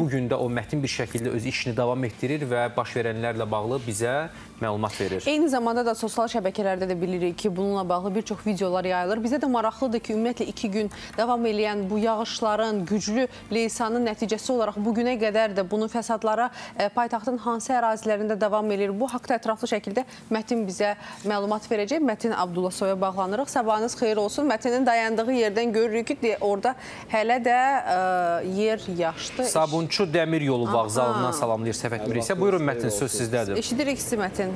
Bu gün də o mətin bir şəkildə öz işini davam etdirir və baş verənlərlə bağlı bizə məlumat verir. Eyni zamanda da sosial şəbəkələrdə də bilirik ki, bununla bağlı bir çox videolar yayılır. Bizə də maraqlıdır ki, ümumiyyətlə 2 gün davam edən bu yağışların, güclü leysanın nəticəsi olaraq bu günə qədər də bunun fəsadlara e, paytaxtın hansı ərazilərində davam edir? Bu haqda ətraflı şəkildə Mətin bizə məlumat verəcək. Mətin Abdullasoya bağlanırıq. Sabahınız xeyir olsun. Mətinin dayandığı yerdən görürük ki, orada hələ də e, yer yaşdı. Sabunçu Dəmir Yolu vağzalından salamlayır Səfət Mirəsə. Buyurun Mətin, söz sizdədir. Eşidirik sizi Mətin.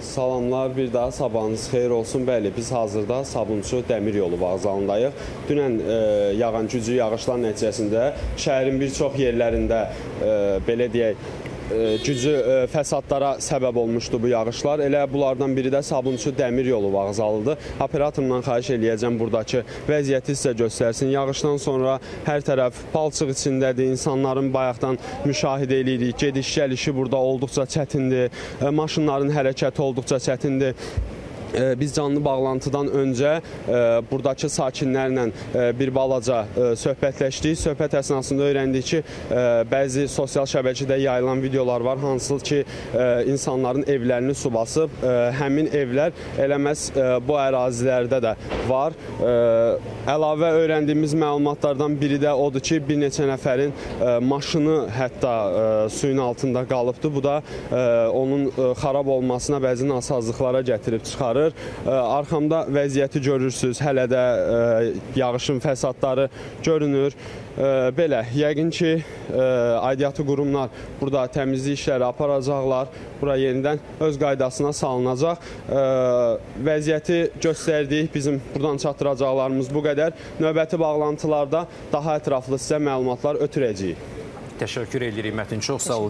Salamlar, bir daha sabahınız xeyir olsun. Bəli, biz hazırda Sabunçu Dəmir Yolu vağzalındayıq. Dünən e, yağan güclü yağışlar nəticəsində şəhərin bir çox yerlərində e, belə deyək, e, güclü e, fəsadlara səbəb olmuşdu bu yağışlar. Elə bunlardan biri də Sabunçu Dəmir Yolu vağzalıdır. Operatorumdan xahiş eləyəcəm buradakı vəziyyəti sizə göstərsin. Yağışdan sonra hər tərəf palçıq içindədir. İnsanların bayaqdan müşahidə eləyirik. Gediş-gəlişi burada olduqca çətindir. E, Maşınların hərəkəti olduqca çətindir. Biz canlı bağlantıdan öncə e, buradakı sakinlərlə e, bir balaca e, söhbətləşdik. Söhbət əsnasında öyrəndik ki, bəzi sosial şəbəkədə yayılan videolar var, hansı ki insanların evlərini su basıb. Həmin evlər eləməz e, bu ərazilərdə də var. Əlavə öyrəndiyimiz məlumatlardan biri də odur ki, bir neçə nəfərin maşını hətta suyun altında qalıbdı. Bu da onun xarab olmasına bəzi nasazlıqlara gətirib çıxarır. E, Arxamda vəziyyəti görürsüz. Hələ də yağışın fəsadları görünür. Belə, yəqin ki, aidiyyatı qurumlar burada təmizlik işləri aparacaqlar. Bura yenidən öz qaydasına salınacaq. Vəziyyəti göstərdik. Bizim buradan çatdıracaqlarımız bu qədər. Növbəti bağlantılarda daha ətraflı sizə məlumatlar ötürəcəyik. Təşəkkür edirik Mətin, çox sağ ol.